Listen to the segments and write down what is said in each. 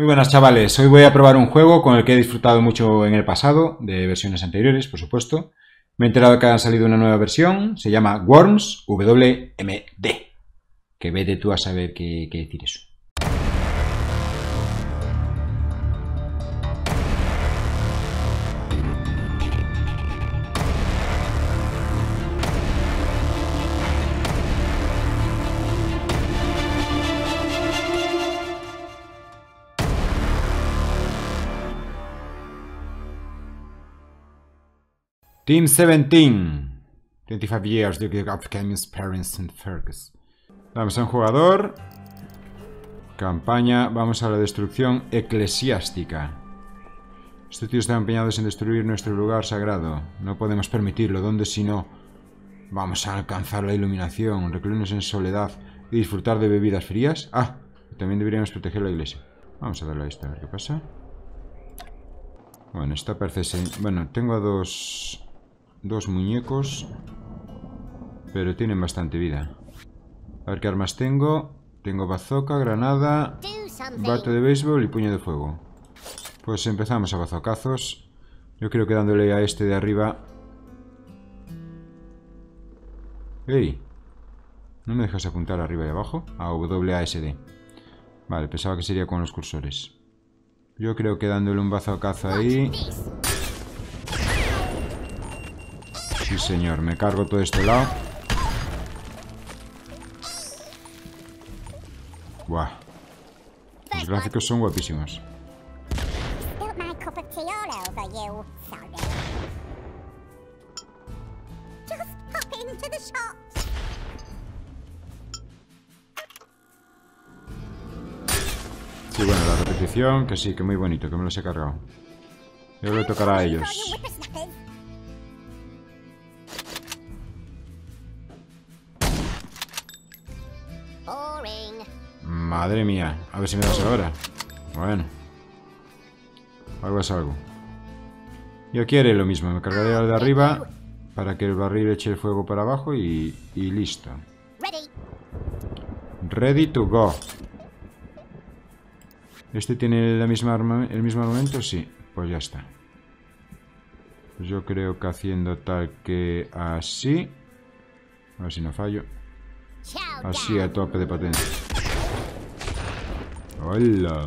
Muy buenas chavales, hoy voy a probar un juego con el que he disfrutado mucho en el pasado, de versiones anteriores por supuesto. Me he enterado que ha salido una nueva versión, se llama Worms WMD. Que vete tú a saber qué, qué decir eso. Team 17. 25 years of game experience in Fergus. Vamos a un jugador. Campaña. Vamos a la destrucción eclesiástica. Estos tíos están empeñados en destruir nuestro lugar sagrado. No podemos permitirlo. ¿Dónde si no? Vamos a alcanzar la iluminación, recluirnos en soledad y disfrutar de bebidas frías. Ah, también deberíamos proteger la iglesia. Vamos a darle a esto a ver qué pasa. Bueno, esta parece... Bueno, tengo dos Dos muñecos. Pero tienen bastante vida. A ver qué armas tengo. Tengo bazooka, granada, bate de béisbol y puño de fuego. Pues empezamos a bazocazos. Yo creo que dándole a este de arriba... ¡Ey! ¿No me dejas apuntar arriba y abajo? A WASD. Vale, pensaba que sería con los cursores. Yo creo que dándole un bazocazo ahí... Sí, señor. Me cargo todo este lado. Buah. Los gráficos son guapísimos. Sí, bueno, la repetición, que sí, que muy bonito, que me los he cargado. Yo le tocará a ellos. Madre mía. A ver si me das ahora. Bueno. Algo es algo. Yo quiero lo mismo. Me cargaré al de arriba para que el barril eche el fuego para abajo y, y listo. Ready to go. ¿Este tiene la misma el mismo armamento? Sí. Pues ya está. Pues yo creo que haciendo tal que así... A ver si no fallo. Así a tope de potencia. ¡Hola!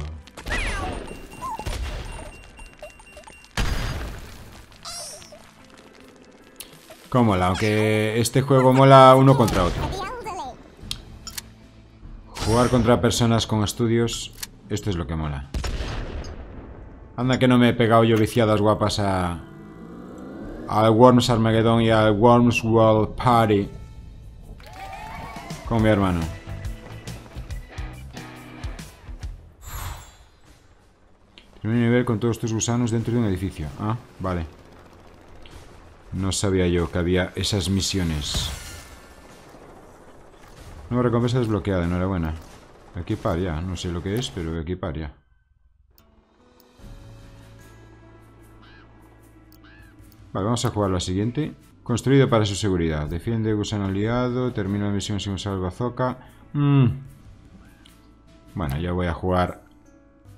Cómo mola, aunque este juego mola uno contra otro. Jugar contra personas con estudios, esto es lo que mola. Anda que no me he pegado yo viciadas guapas a... Al Worms Armageddon y al Worms World Party. Con mi hermano. Primer nivel con todos estos gusanos dentro de un edificio. Ah, vale. No sabía yo que había esas misiones. Nueva recompensa desbloqueada, enhorabuena. Equipar ya, no sé lo que es, pero equipar ya. Vale, vamos a jugar la siguiente. Construido para su seguridad. Defiende gusano aliado. Termina la misión sin usar bazooka. Mm. Bueno, ya voy a jugar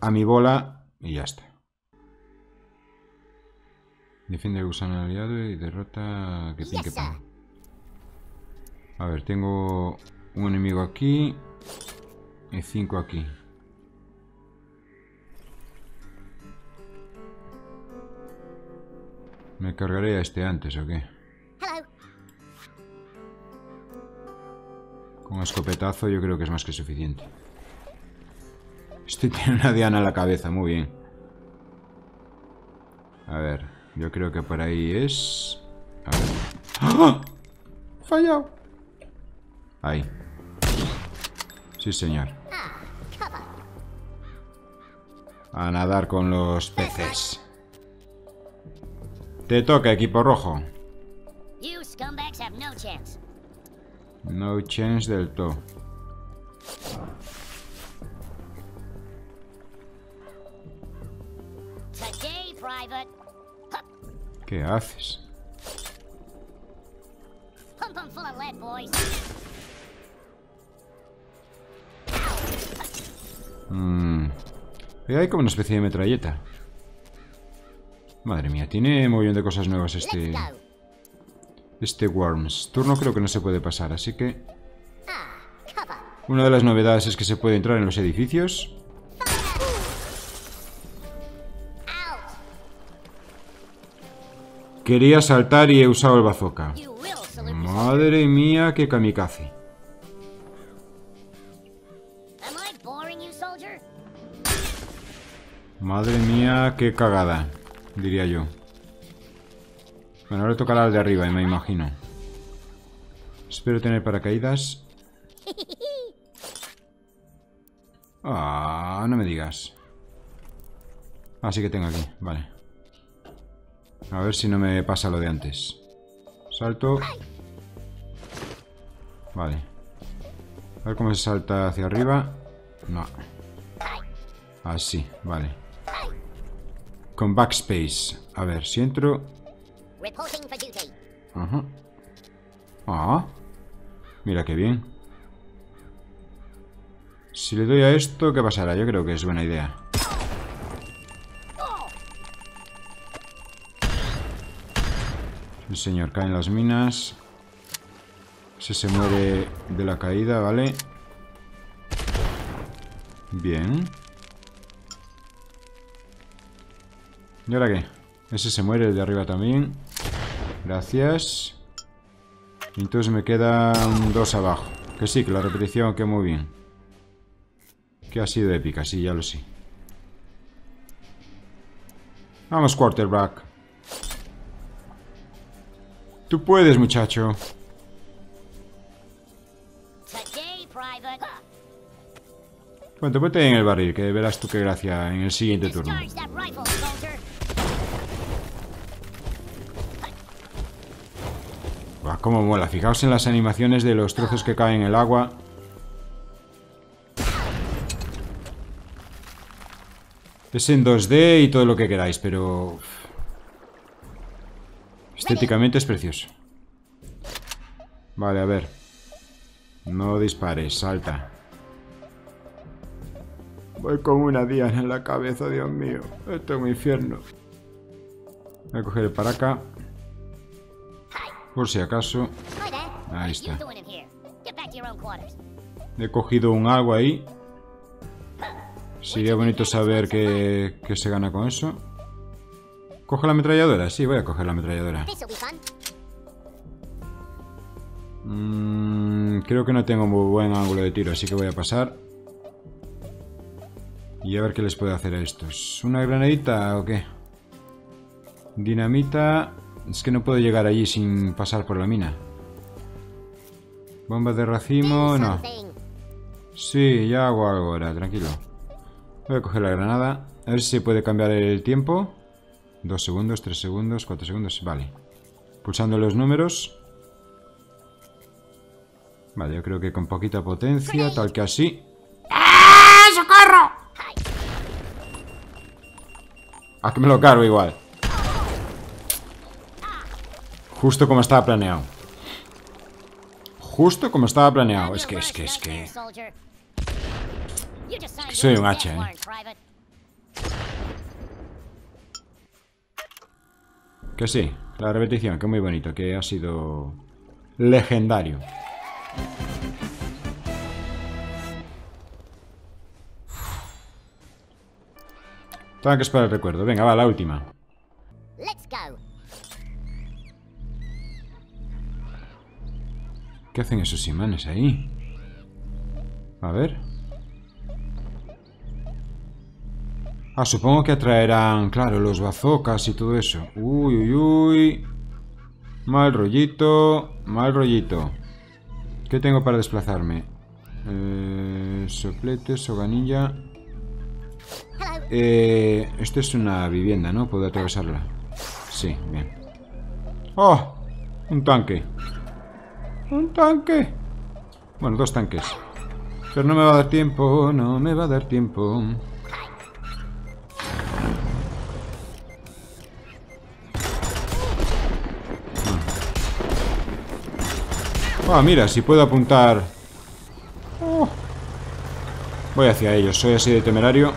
a mi bola y ya está. Defiende el gusano aliado y derrota que que A ver, tengo un enemigo aquí y cinco aquí. ¿Me cargaré a este antes o qué? Con escopetazo yo creo que es más que suficiente. Este tiene una diana en la cabeza, muy bien. A ver, yo creo que por ahí es... A ver. ¡Ah! ¡Fallado! Ahí. Sí, señor. A nadar con los peces. Te toca, equipo rojo. No chance del todo. ¿Qué haces? Mm. Eh, hay como una especie de metralleta. Madre mía, tiene un montón de cosas nuevas este... Este Worms. Turno creo que no se puede pasar, así que... Una de las novedades es que se puede entrar en los edificios. Quería saltar y he usado el bazooka. Madre mía, qué kamikaze. Madre mía, qué cagada, diría yo. Bueno, ahora tocará al de arriba, me imagino. Espero tener paracaídas. Ah, no me digas. Así que tengo aquí, vale. A ver si no me pasa lo de antes. Salto. Vale. A ver cómo se salta hacia arriba. No. Así, vale. Con backspace. A ver, si entro... Ajá. Ah. Mira qué bien. Si le doy a esto, ¿qué pasará? Yo creo que es buena idea. Señor, cae en las minas. Ese se muere de la caída, ¿vale? Bien. ¿Y ahora qué? Ese se muere, el de arriba también. Gracias. entonces me quedan dos abajo. Que sí, que la repetición que muy bien. Que ha sido épica, sí, ya lo sé. Vamos, quarterback. Tú puedes, muchacho. Bueno, ponte en el barril, que verás tú qué gracia en el siguiente turno. Buah, cómo mola. Fijaos en las animaciones de los trozos que caen en el agua. Es en 2D y todo lo que queráis, pero... Estéticamente es precioso. Vale, a ver. No dispares, salta. Voy con una diana en la cabeza, Dios mío. Esto es un infierno. Voy a coger el para acá. Por si acaso. Ahí está. He cogido un agua ahí. Sería bonito saber qué, se gana con eso. ¿Coge la ametralladora? Sí, voy a coger la ametralladora. Mm, creo que no tengo muy buen ángulo de tiro, así que voy a pasar. Y a ver qué les puedo hacer a estos. ¿Una granadita o qué? Dinamita... Es que no puedo llegar allí sin pasar por la mina. Bomba de racimo... No. Sí, ya hago algo ahora, tranquilo. Voy a coger la granada. A ver si se puede cambiar el tiempo. Dos segundos, tres segundos, cuatro segundos. Vale. Pulsando los números. Vale, yo creo que con poquita potencia, tal que así. ¡Ah! ¡Socorro! Ah, que me lo cargo igual. Justo como estaba planeado. Justo como estaba planeado. Es que, es que, es que... Soy un hacha, ¿eh? Que sí, la repetición, que muy bonito, que ha sido legendario. Tengo que esperar el recuerdo. Venga, va, la última. ¿Qué hacen esos imanes ahí? A ver. Ah, supongo que atraerán, claro, los bazocas y todo eso. Uy, uy, uy. Mal rollito, mal rollito. ¿Qué tengo para desplazarme? Eh, sopletes, hoganilla. Eh, esto es una vivienda, ¿no? Puedo atravesarla. Sí, bien. ¡Oh! Un tanque. ¡Un tanque! Bueno, dos tanques. Pero no me va a dar tiempo, no me va a dar tiempo. Ah, mira, si puedo apuntar... Oh. Voy hacia ellos, soy así de temerario.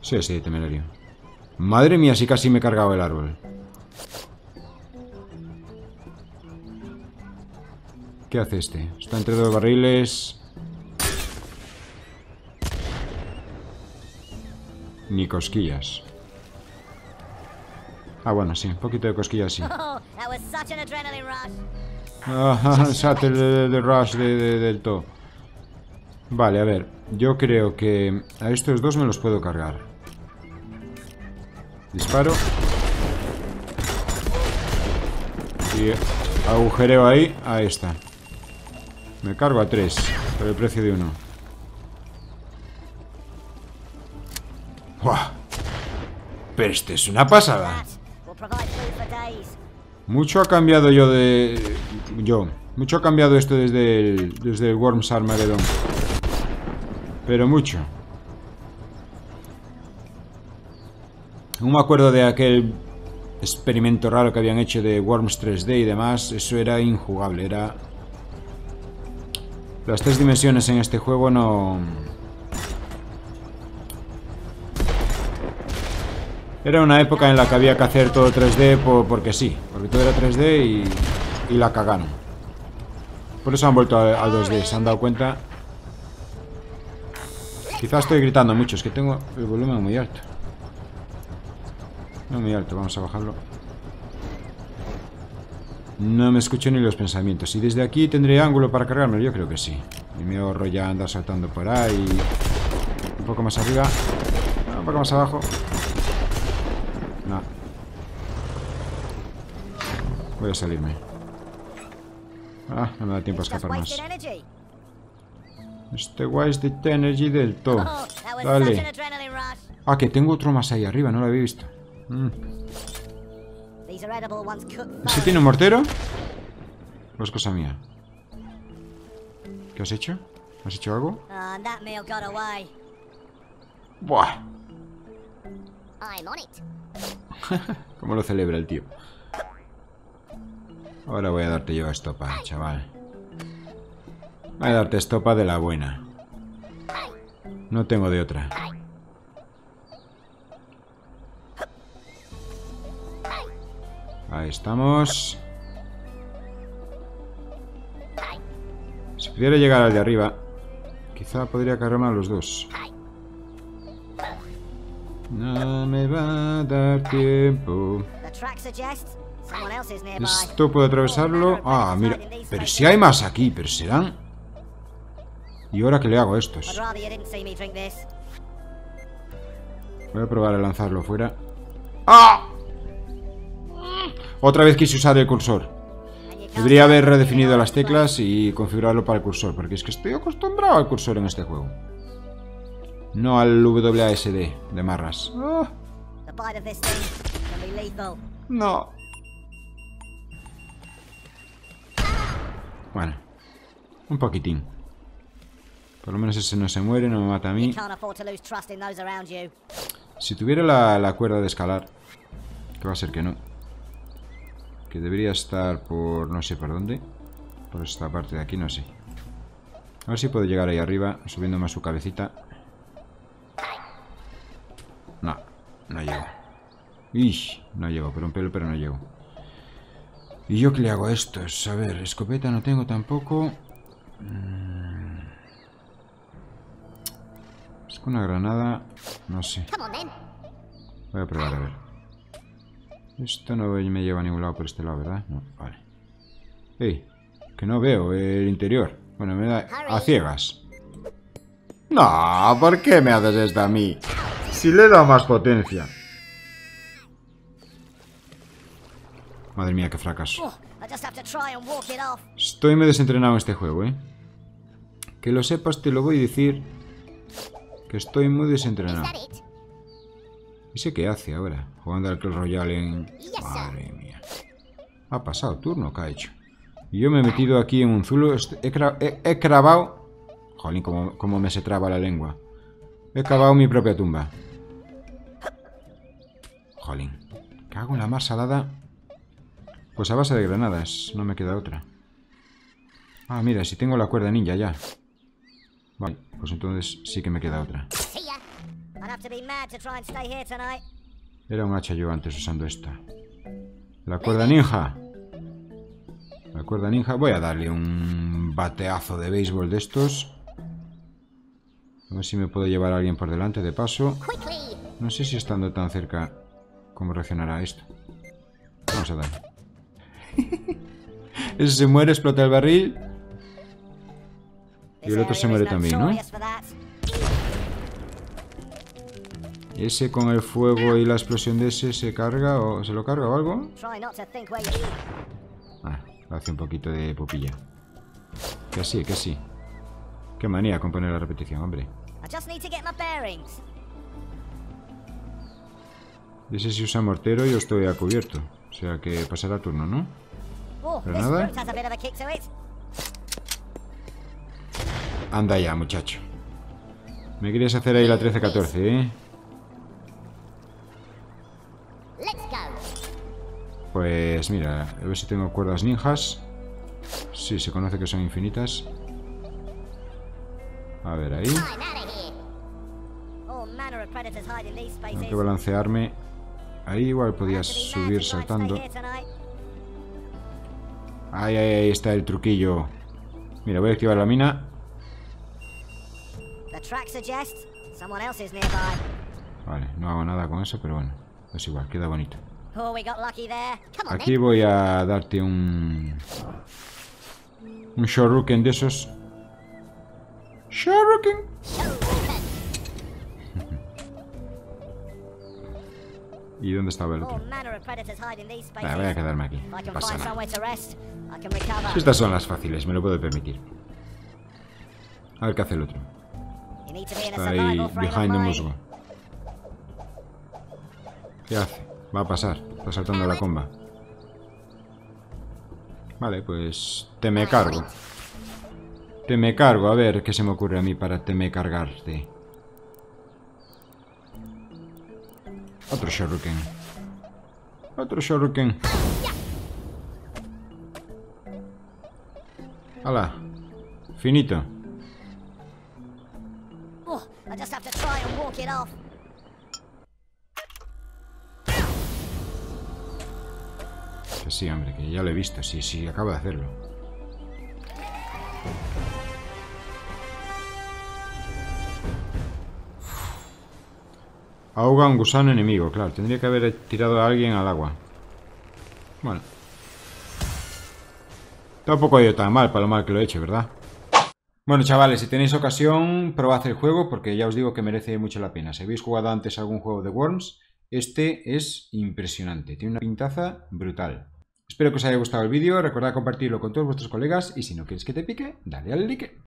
Sí, sí, temerario. Madre mía, si casi me he cargado el árbol. ¿Qué hace este? Está entre dos barriles. Ni cosquillas. Ah, bueno, sí, un poquito de cosquillas sí. Ajá, el de rush del todo. Vale, a ver. Yo creo que a estos dos me los puedo cargar. Disparo. Y agujereo ahí. Ahí está. Me cargo a tres. Por el precio de uno. ¡Buah! Pero este es una pasada. Mucho ha cambiado yo de... Yo. Mucho ha cambiado esto desde el, desde el Worms Armageddon. Pero mucho. No me acuerdo de aquel experimento raro que habían hecho de Worms 3D y demás. Eso era injugable. Era... Las tres dimensiones en este juego no... Era una época en la que había que hacer todo 3D porque sí. Porque todo era 3D y, y la cagaron. Por eso han vuelto al 2D. Se han dado cuenta Quizás estoy gritando mucho, es que tengo el volumen muy alto. No muy alto, vamos a bajarlo. No me escucho ni los pensamientos. ¿Y desde aquí tendré ángulo para cargarme? Yo creo que sí. Y me ahorro ya andar saltando por ahí. Un poco más arriba. Un poco más abajo. Voy a salirme. Ah, no me da tiempo a escapar más. Este guay es de Energy del todo. Oh, Dale. Ah, que tengo otro más ahí arriba, no lo había visto. Mm. ¿Ese tiene un mortero? ¿O es cosa mía? ¿Qué has hecho? ¿Has hecho algo? Buah. ¿Cómo lo celebra el tío? Ahora voy a darte yo estopa, chaval. Voy a darte estopa de la buena. No tengo de otra. Ahí estamos. Si pudiera llegar al de arriba, quizá podría cargarme a los dos. No me va a dar tiempo. Esto puedo atravesarlo. Ah, mira. Pero si hay más aquí, pero serán... ¿Y ahora qué le hago a estos? Voy a probar a lanzarlo fuera. ¡Ah! Otra vez quise usar el cursor. Debería haber redefinido las teclas y configurarlo para el cursor, porque es que estoy acostumbrado al cursor en este juego. No al WASD de marras. Ah. No. Bueno. Un poquitín. Por lo menos ese no se muere, no me mata a mí. Si tuviera la, cuerda de escalar, que va a ser que no. Que debería estar por no sé por dónde. Por esta parte de aquí, no sé. A ver si puedo llegar ahí arriba, subiendo más su cabecita. No, no llego. Ih, no llego, pero un pelo, pero no llego. ¿Y yo qué le hago a estos? A ver, escopeta no tengo tampoco. Mm. Una granada... No sé. Voy a probar a ver. Esto no me lleva a ningún lado por este lado, ¿verdad? No, vale. ¡Ey! Que no veo el interior. Bueno, me da a ciegas. No, ¿por qué me haces esto a mí? Si le he dado más potencia. Madre mía, qué fracaso. Oh, Estoy muy desentrenado en este juego, ¿eh? Que lo sepas, te lo voy a decir que estoy muy desentrenado. ¿Y sé qué hace ahora? Jugando al Clash Royale en... Madre mía. Ha pasado turno, ¿qué ha hecho? Y yo me he metido aquí en un zulo. He, he, cravado... Jolín, como, me se traba la lengua. He cavado mi propia tumba. Jolín. Cago en la más salada. Pues a base de granadas. No me queda otra. Ah, mira, si tengo la cuerda ninja ya. Vale, pues entonces sí que me queda otra. Era un hacha yo antes usando esta. La cuerda ninja. La cuerda ninja. Voy a darle un bateazo de béisbol de estos. A ver si me puedo llevar a alguien por delante de paso. No sé si estando tan cerca cómo reaccionará esto. Vamos a dar. Ese se muere, explota el barril. Y el otro se muere también, ¿no? ¿Ese con el fuego y la explosión de ese se carga o se lo carga o algo? Ah, hace un poquito de pupilla. Que sí, que sí. Qué manía con poner la repetición, hombre. Ese si usa mortero yo estoy a cubierto. O sea que pasará turno, ¿no? Pero nada. Anda ya, muchacho. Me querías hacer ahí la 13-14, ¿eh? Pues mira, a ver si tengo cuerdas ninjas. Sí, se conoce que son infinitas. A ver, ahí. Tengo que balancearme. Ahí igual podías subir saltando. Ahí, ahí, ahí está el truquillo. Mira, voy a activar la mina. Vale, no hago nada con eso, pero bueno. Es igual, queda bonito. Oh, Aquí voy a darte un... Un shuriken de esos. Shuriken. ¿Y dónde estaba el otro? Vale, voy a quedarme aquí. No pasa nada. Estas son las fáciles, me lo puedo permitir. A ver qué hace el otro. Está ahí, behind the musgo. ¿Qué hace? Va a pasar. Está saltando la comba. Vale, pues... Te me cargo. Te me cargo. A ver qué se me ocurre a mí para te me cargarte. Otro shuriken. Otro shuriken. ¡Hala! Finito. Oh, off. sí, hombre, que ya lo he visto. Sí, sí, acabo de hacerlo. Ahoga un gusano enemigo, claro. Tendría que haber tirado a alguien al agua. Bueno. Tampoco ha ido tan mal para lo mal que lo he hecho, ¿verdad? Bueno, chavales, si tenéis ocasión, probad el juego porque ya os digo que merece mucho la pena. Si habéis jugado antes algún juego de Worms, este es impresionante. Tiene una pintaza brutal. Espero que os haya gustado el vídeo, recordad compartirlo con todos vuestros colegas y si no quieres que te pique, dale al like.